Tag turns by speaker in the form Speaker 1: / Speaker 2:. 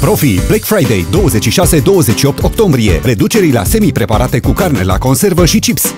Speaker 1: Profi, Black Friday 26-28 octombrie. Reduceri la semi-preparate cu carne la conservă și chips.